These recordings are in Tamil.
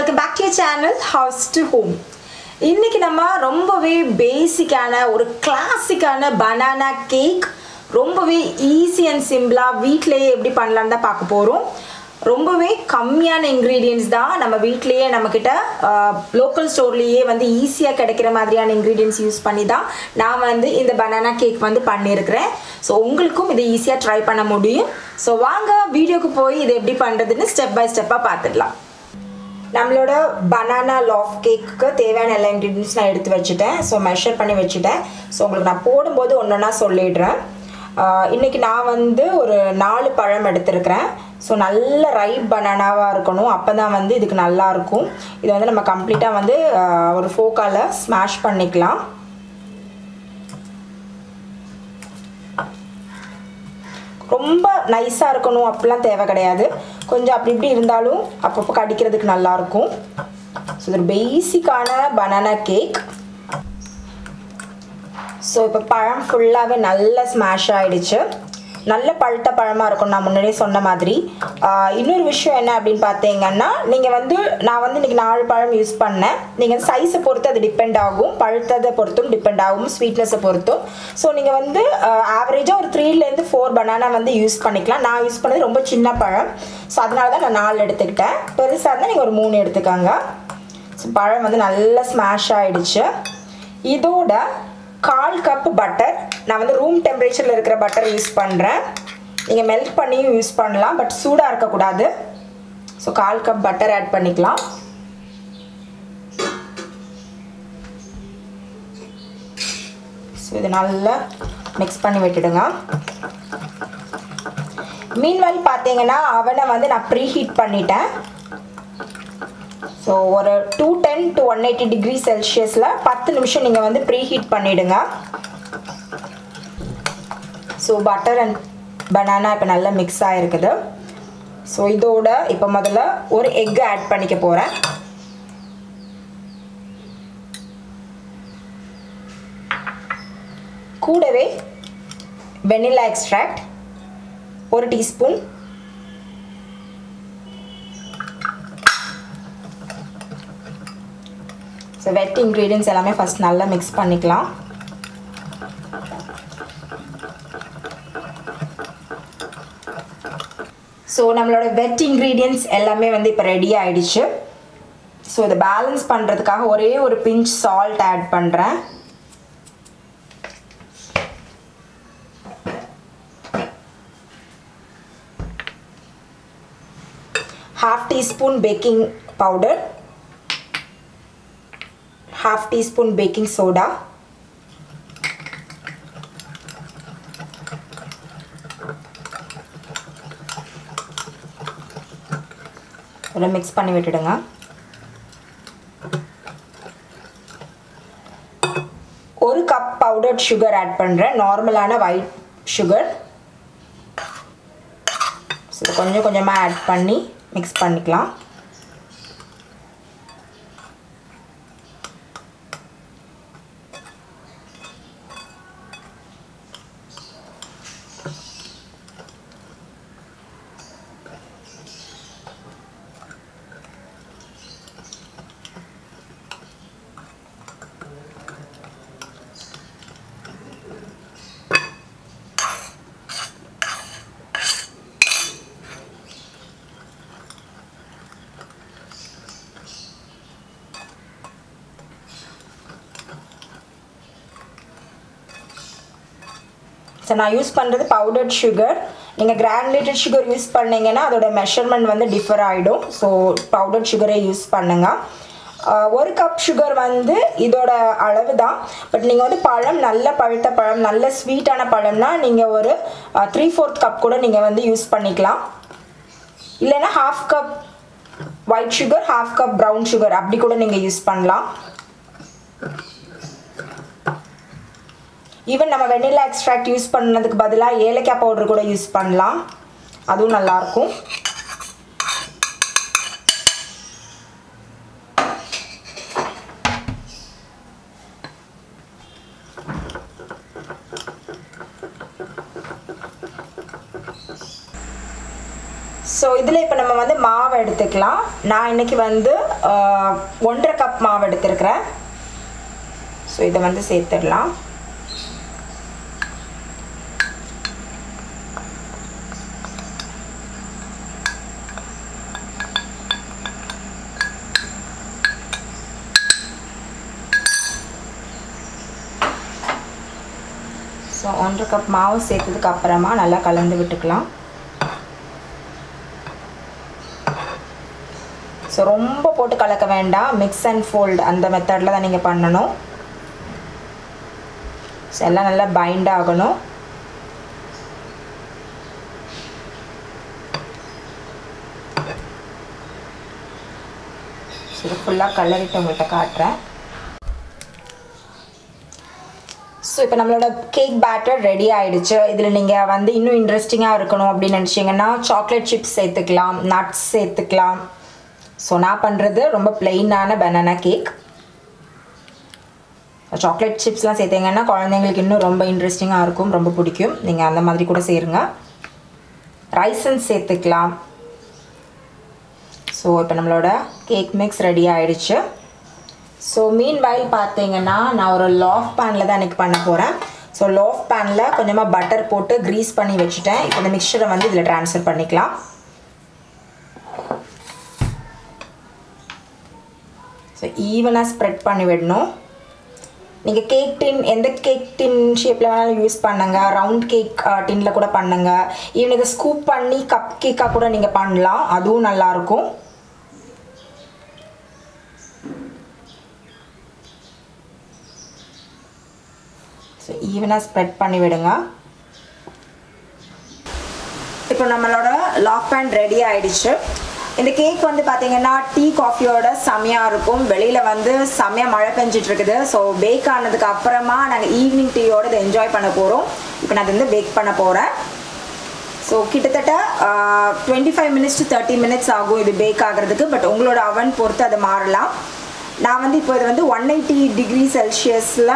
Welcome back to channel House to Home இன்றைக்கி நம்ம ரொம்பவே பேசிக்கான ஒரு கிளாசிக்கான பனானா கேக் ரொம்பவே ஈஸி அண்ட் சிம்பிளாக வீட்டிலையே எப்படி பண்ணலான்னு தான் பார்க்க போகிறோம் ரொம்பவே கம்மியான இன்க்ரீடியன்ஸ் தான் நம்ம வீட்லேயே நம்மக்கிட்ட லோக்கல் ஸ்டோர்லேயே வந்து ஈஸியாக கிடைக்கிற மாதிரியான இன்க்ரீடியன்ஸ் யூஸ் பண்ணி தான் நான் வந்து இந்த பனானா கேக் வந்து பண்ணியிருக்கிறேன். ஸோ உங்களுக்கும் இதை ஈஸியாக ட்ரை பண்ண முடியும். ஸோ வாங்க வீடியோக்கு போய் இதை எப்படி பண்ணுறதுன்னு ஸ்டெப் பை ஸ்டெப்பாக பார்த்துடலாம். நம்மளோட பனானா லாஃப் கேக்கு தேவையான எல்லா இன்க்ரீடியன்ஸ் நான் எடுத்து வச்சுட்டேன். ஸோ மெஷர் பண்ணி வச்சுட்டேன். ஸோ உங்களுக்கு நான் போடும்போது ஒன்றுனா சொல்லிடுறேன். இன்றைக்கி நான் வந்து ஒரு நாலு பழம் எடுத்திருக்கிறேன். ஸோ நல்ல ரைப் பனானாவாக இருக்கணும். அப்போ தான் வந்து இதுக்கு நல்லாயிருக்கும் இதை வந்து நம்ம கம்ப்ளீட்டாக வந்து ஒரு ஃபோக்கால் ஸ்மாஷ் பண்ணிக்கலாம். ரொம்ப நைஸாக இருக்கணும் அப்படிலாம் தேவை கிடையாது. கொஞ்சம் அப்படி இப்படி இருந்தாலும் அப்பப்போ கடிக்கிறதுக்கு நல்லாயிருக்கும் ஸோ இது பேசிக்கான பனானா கேக் ஸோ இப்போ பழம் ஃபுல்லாகவே நல்லா ஸ்மாஷ் ஆகிடுச்சு நல்ல பழுத்த பழமாக இருக்கும் நான் முன்னாடியே சொன்ன மாதிரி. இன்னொரு விஷயம் என்ன அப்படின்னு பார்த்தீங்கன்னா நீங்கள் வந்து நான் வந்து இன்றைக்கி நாலு பழம் யூஸ் பண்ணேன். நீங்கள் சைஸை பொறுத்து அது டிபெண்ட் ஆகும். பழுத்ததை பொறுத்தும் டிபெண்ட் ஆகும். ஸ்வீட்னஸை பொறுத்தும். ஸோ நீங்கள் வந்து ஆவரேஜாக ஒரு த்ரீலேருந்து ஃபோர் பனானா வந்து யூஸ் பண்ணிக்கலாம். நான் யூஸ் பண்ணது ரொம்ப சின்ன பழம். ஸோ அதனால தான் நான் நாலு எடுத்துக்கிட்டேன். பெருசாக இருந்தால் நீங்கள் ஒரு மூணு எடுத்துக்கோங்க. ஸோ பழம் வந்து நல்லா ஸ்மாஷ் ஆகிடுச்சு இதோட கால் கப் பட்டர் நான் வந்து ரூம் டெம்பரேச்சரில் இருக்கிற பட்டர் யூஸ் பண்ணுறேன் நீங்கள் மெல்ட் பண்ணியும் யூஸ் பண்ணலாம் பட் சூடாக இருக்கக்கூடாது. ஸோ கால் கப் பட்டர் ஆட் பண்ணிக்கலாம். ஸோ இது நல்லா மிக்ஸ் பண்ணி விட்டுடுங்க. மீன்வெல் பார்த்தீங்கன்னா அவனை வந்து நான் ப்ரீ ஹீட் பண்ணிட்டேன். ஸோ ஒரு two ten to one eighty degree செல்சியஸில் பத்து நிமிஷம் நீங்கள் வந்து ப்ரீ ஹீட் பண்ணிவிடுங்க ஸோ பட்டர் அண்ட் பனானா இப்போ நல்லா மிக்ஸ் ஆகிருக்குது ஸோ இதோட இப்போ முதல்ல ஒரு எக் ஆட் பண்ணிக்க போகிறேன் கூடவே வெனிலா எக்ஸ்ட்ராக்ட் ஒரு டீஸ்பூன் ஸோ வெட் இன்க்ரீடியன்ஸ் எல்லாமே ஃபஸ்ட் நல்லா மிக்ஸ் பண்ணிக்கலாம். ஸோ நம்மளோட வெட் இன்க்ரீடியன்ஸ் எல்லாமே வந்து இப்போ ரெடி ஆகிடுச்சு ஸோ இதை பேலன்ஸ் பண்ணுறதுக்காக ஒரே ஒரு பிஞ்ச் சால்ட் ஆட் பண்ணுறேன் half teaspoon baking powder half teaspoon baking soda. இதில் மிக்ஸ் பண்ணி விட்டுடுங்க. ஒரு கப் பவுடர்ட் சுகர் ஆட் பண்ணுறேன் நார்மலான ஒயிட் சுகர் ஸோ கொஞ்சம் கொஞ்சமாக ஆட் பண்ணி மிக்ஸ் பண்ணிக்கலாம். ஸோ நான் யூஸ் பண்ணுறது பவுடர்ட் சுகர் நீங்கள் கிரானுலேட்டட் சுகர் யூஸ் பண்ணிங்கன்னா அதோட மெஷர்மெண்ட் வந்து டிஃபர் ஆகிடும் ஸோ பவுடர்ட் சுகரே யூஸ் பண்ணுங்கள் ஒரு கப் சுகர் வந்து இதோட அளவு தான் பட் நீங்கள் வந்து பழம் நல்ல பழுத்த பழம் நல்ல ஸ்வீட்டான பழம்னா நீங்கள் ஒரு த்ரீ ஃபோர்த் கப் கூட நீங்கள் வந்து யூஸ் பண்ணிக்கலாம். இல்லைன்னா half cup white sugar half cup brown sugar அப்படி கூட நீங்கள் யூஸ் பண்ணலாம். ஈவன் நம்ம வெண்ணிலா எக்ஸ்ட்ராக்ட் யூஸ் பண்ணதுக்கு பதிலாக ஏலக்காய் பவுடர் கூட யூஸ் பண்ணலாம். அதுவும் நல்லாயிருக்கும் ஸோ இதில் இப்போ நம்ம வந்து மாவு எடுத்துக்கலாம். நான் இன்னைக்கு வந்து ஒன்றரை கப் மாவு எடுத்துருக்கிறேன். ஸோ இதை வந்து சேர்த்துடலாம். ஸோ ஒன்றரை கப் மாவு சேர்த்ததுக்கு அப்புறமா நல்லா கலந்து விட்டுக்கலாம். ஸோ ரொம்ப போட்டு கலக்க வேண்டாம். மிக்ஸ் அண்ட் ஃபோல்ட் அந்த மெத்தடில் தான் நீங்கள் பண்ணணும். ஸோ எல்லாம் நல்லா பைண்ட் ஆகணும். ஸோ ஃபுல்லாக கலரிட்டு உங்கள்கிட்ட காட்டுறேன். ஸோ இப்போ நம்மளோட கேக் பேட்டர் ரெடி ஆயிடுச்சு. இதில் நீங்கள் வந்து இன்னும் இன்ட்ரெஸ்டிங்காக இருக்கணும் அப்படின்னு நினச்சிங்கன்னா சாக்லேட் சிப்ஸ் சேர்த்துக்கலாம் நட்ஸ் சேர்த்துக்கலாம். ஸோ நான் பண்ணுறது ரொம்ப பிளெயினான பனானா கேக் சாக்லேட் சிப்ஸ்லாம் சேர்த்தீங்கன்னா குழந்தைங்களுக்கு இன்னும் ரொம்ப இன்ட்ரெஸ்டிங்காக இருக்கும் ரொம்ப பிடிக்கும். நீங்கள் அந்த மாதிரி கூட சேருங்க. ரைசன்ஸ் சேர்த்துக்கலாம். ஸோ இப்போ நம்மளோட கேக் மிக்ஸ் ரெடி ஆகிடுச்சு ஸோ மீன் பாயில் பார்த்தீங்கன்னா நான் ஒரு லாஃப் பேனில் தான் எனக்கு பண்ண போகிறேன் ஸோ லாஃப் பேனில் கொஞ்சமாக பட்டர் போட்டு க்ரீஸ் பண்ணி வச்சுட்டேன். இப்போ இந்த மிக்சரை வந்து இதில் ட்ரான்ஸ்ஃபர் பண்ணிக்கலாம். ஸோ ஈவனாக ஸ்ப்ரெட் பண்ணி விடணும். நீங்கள் கேக் டின் எந்த கேக் டின் ஷேப்பில் வேணாலும் யூஸ் பண்ணுங்கள் ரவுண்ட் கேக் டின்னில் கூட பண்ணுங்கள் ஈவன் இதை ஸ்கூப் பண்ணி கப் கேக்காக கூட நீங்கள் பண்ணலாம். அதுவும் நல்லாயிருக்கும் ஈவனாக ஸ்ப்ரெட் பண்ணி விடுங்க. இப்போ நம்மளோட லாக் பேண்ட் ரெடி ஆயிடுச்சு. இந்த கேக் வந்து பார்த்தீங்கன்னா டீ காஃபியோட செமையாக இருக்கும். வெளியில் வந்து செமையாக மழை பெஞ்சிட்டு இருக்குது ஸோ பேக் ஆனதுக்கு அப்புறமா நாங்கள் ஈவினிங் டீயோட இதை என்ஜாய் பண்ண போகிறோம் இப்போ நான் அது வந்து பேக் பண்ண போகிறேன் ஸோ கிட்டத்தட்ட twenty five minutes to thirty minutes ஆகும் இது பேக் ஆகிறதுக்கு. பட் உங்களோட அவன் பொறுத்து அது மாறலாம். நான் வந்து இப்போ இது வந்து ஒன் எயிட்டி டிகிரி செல்சியஸில்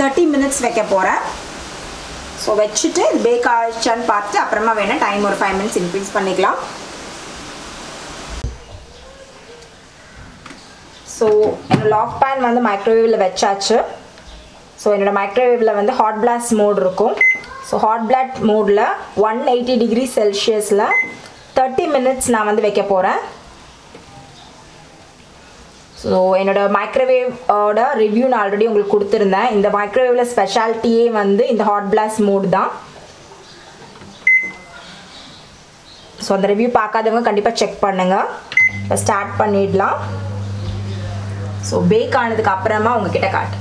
தேர்ட்டி மினிட்ஸ் வைக்க போகிறேன் ஸோ வச்சுட்டு இது பேக் ஆயிடுச்சான்னு பார்த்து அப்புறமா வேணால் டைம் ஒரு ஃபைவ் மினிட்ஸ் இன்க்ரீஸ் பண்ணிக்கலாம். ஸோ என்னோடய லாக் பேன் வந்து மைக்ரோவேவில் வச்சாச்சு. ஸோ என்னோடய மைக்ரோவேவில் வந்து ஹாட் பிளாஸ்ட் மோட் இருக்கும். ஸோ ஹாட் பிளாட் மோடில் ஒன் எயிட்டி டிகிரி செல்சியஸில் தேர்ட்டி மினிட்ஸ் நான் வந்து வைக்க போகிறேன் ஸோ என்னோட மைக்ரோவேவோட ரிவ்யூ நான் ஆல்ரெடி உங்களுக்கு கொடுத்துருந்தேன். இந்த மைக்ரோவேவில் ஸ்பெஷாலிட்டியே வந்து இந்த ஹாட் பிளாஸ்ட் மோட் தான். ஸோ அந்த ரிவ்யூ பார்க்காதவங்க கண்டிப்பாக செக் பண்ணுங்கள் இப்போ ஸ்டார்ட் பண்ணிடலாம். ஸோ பேக் ஆனதுக்கு அப்புறமா உங்ககிட்ட காட்டு.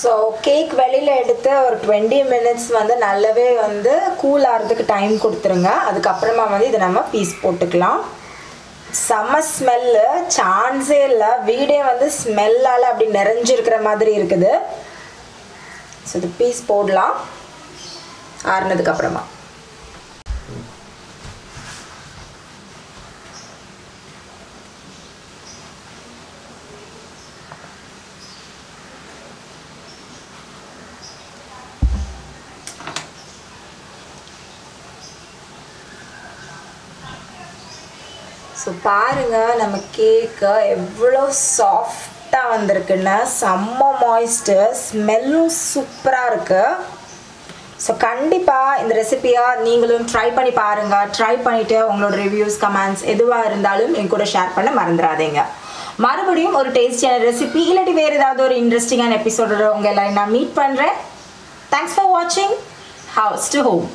ஸோ கேக் வெளியில் எடுத்து ஒரு டுவெண்ட்டி மினிட்ஸ் வந்து நல்லாவே வந்து கூல் ஆகிறதுக்கு டைம் கொடுத்துருங்க. அதுக்கப்புறமா வந்து இதை நம்ம பீஸ் போட்டுக்கலாம். செம்ம ஸ்மெல்லு. சான்ஸே இல்லை. வீடே வந்து ஸ்மெல்லால் அப்படி நிறைஞ்சிருக்கிற மாதிரி இருக்குது. ஸோ இது பீஸ் போடலாம். ஆறுனதுக்கப்புறமா ஸோ பாருங்க நம்ம கேக்கு எவ்வளோ சாஃப்டாக வந்திருக்குன்னு. செம்ம மாய்ஸ்ட்டு ஸ்மெல்லும் சூப்பராக இருக்குது ஸோ கண்டிப்பாக இந்த ரெசிபியாக நீங்களும் ட்ரை பண்ணி பாருங்கள் ட்ரை பண்ணிவிட்டு உங்களோட ரிவ்யூஸ் கமெண்ட்ஸ் எதுவாக இருந்தாலும் என் கூட ஷேர் பண்ண மறந்துடாதீங்க. மறுபடியும் ஒரு டேஸ்டியான ரெசிபி இல்லாட்டி வேறு ஏதாவது ஒரு இன்ட்ரெஸ்டிங்கான எபிசோடோட உங்கள் எல்லாரையும் நான் மீட் பண்ணுறேன் தேங்க்ஸ் ஃபார் வாட்சிங் ஹவுஸ் டு ஹோம்